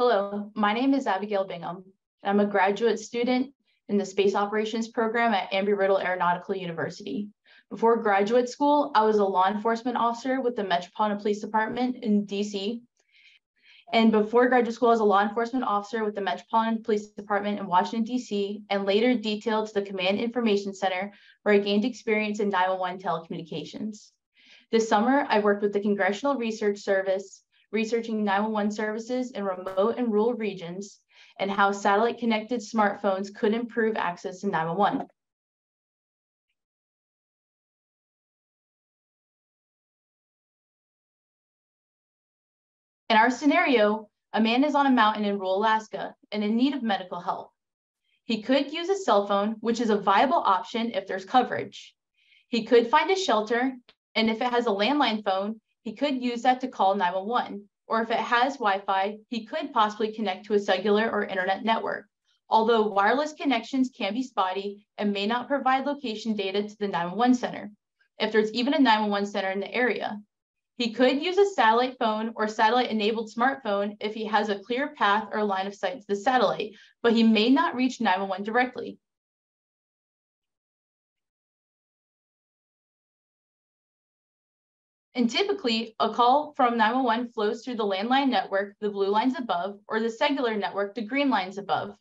Hello, my name is Abigail Bingham. I'm a graduate student in the Space Operations program at Embry-Riddle Aeronautical University. Before graduate school, I was a law enforcement officer with the Metropolitan Police Department in DC. And before graduate school, I was a law enforcement officer with the Metropolitan Police Department in Washington, DC, and later detailed to the Command Information Center, where I gained experience in 911 telecommunications. This summer, I worked with the Congressional Research Service researching 911 services in remote and rural regions, and how satellite connected smartphones could improve access to 911. In our scenario, a man is on a mountain in rural Alaska and in need of medical help. He could use a cell phone, which is a viable option if there's coverage. He could find a shelter, and if it has a landline phone, he could use that to call 911. Or if it has Wi-Fi, he could possibly connect to a cellular or internet network. Although wireless connections can be spotty and may not provide location data to the 911 center, if there's even a 911 center in the area. He could use a satellite phone or satellite enabled smartphone if he has a clear path or line of sight to the satellite, but he may not reach 911 directly. And typically, a call from 911 flows through the landline network, the blue lines above, or the cellular network, the green lines above.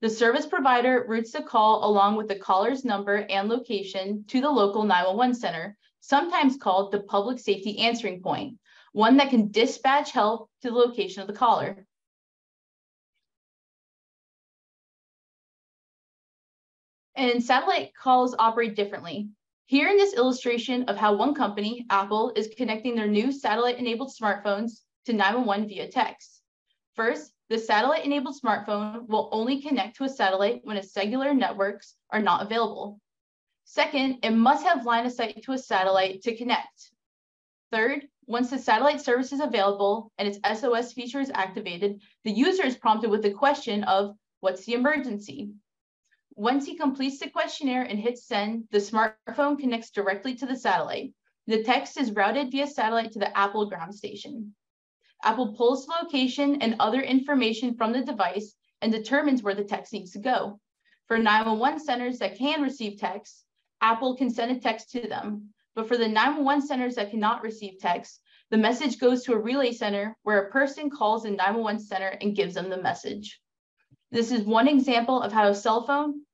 The service provider routes the call along with the caller's number and location to the local 911 center, sometimes called the public safety answering point, one that can dispatch help to the location of the caller. And satellite calls operate differently. Here in this illustration of how one company, Apple, is connecting their new satellite-enabled smartphones to 911 via text. First, the satellite-enabled smartphone will only connect to a satellite when its cellular networks are not available. Second, it must have line of sight to a satellite to connect. Third, once the satellite service is available and its SOS feature is activated, the user is prompted with the question of, what's the emergency? Once he completes the questionnaire and hits send, the smartphone connects directly to the satellite. The text is routed via satellite to the Apple ground station. Apple pulls the location and other information from the device and determines where the text needs to go. For 911 centers that can receive text, Apple can send a text to them. But for the 911 centers that cannot receive text, the message goes to a relay center where a person calls the 911 center and gives them the message. This is one example of how a cell phone,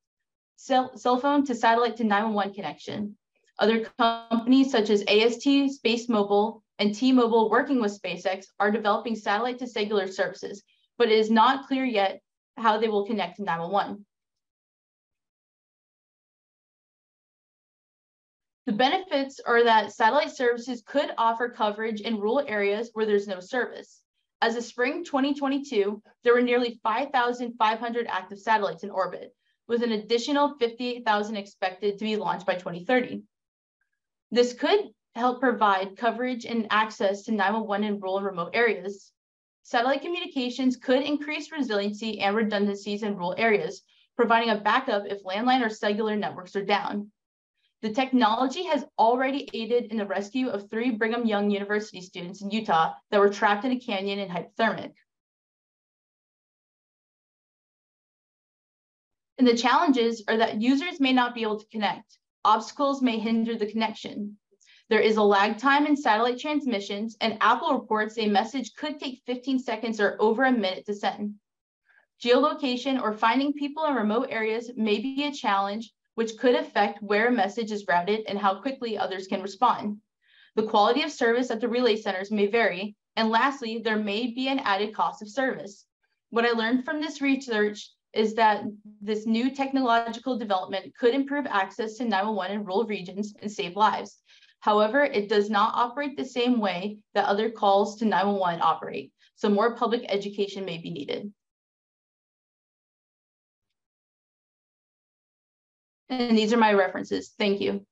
cell, cell phone to satellite to 911 connection. Other companies such as AST, SpaceMobile, and T-Mobile working with SpaceX are developing satellite to cellular services, but it is not clear yet how they will connect to 911. The benefits are that satellite services could offer coverage in rural areas where there's no service. As of spring 2022, there were nearly 5,500 active satellites in orbit, with an additional 58,000 expected to be launched by 2030. This could help provide coverage and access to 911 in rural and remote areas. Satellite communications could increase resiliency and redundancies in rural areas, providing a backup if landline or cellular networks are down. The technology has already aided in the rescue of three Brigham Young University students in Utah that were trapped in a canyon in hypothermic. And the challenges are that users may not be able to connect. Obstacles may hinder the connection. There is a lag time in satellite transmissions, and Apple reports a message could take 15 seconds or over a minute to send. Geolocation or finding people in remote areas may be a challenge, which could affect where a message is routed and how quickly others can respond. The quality of service at the relay centers may vary. And lastly, there may be an added cost of service. What I learned from this research is that this new technological development could improve access to 911 in rural regions and save lives. However, it does not operate the same way that other calls to 911 operate. So more public education may be needed. And these are my references. Thank you.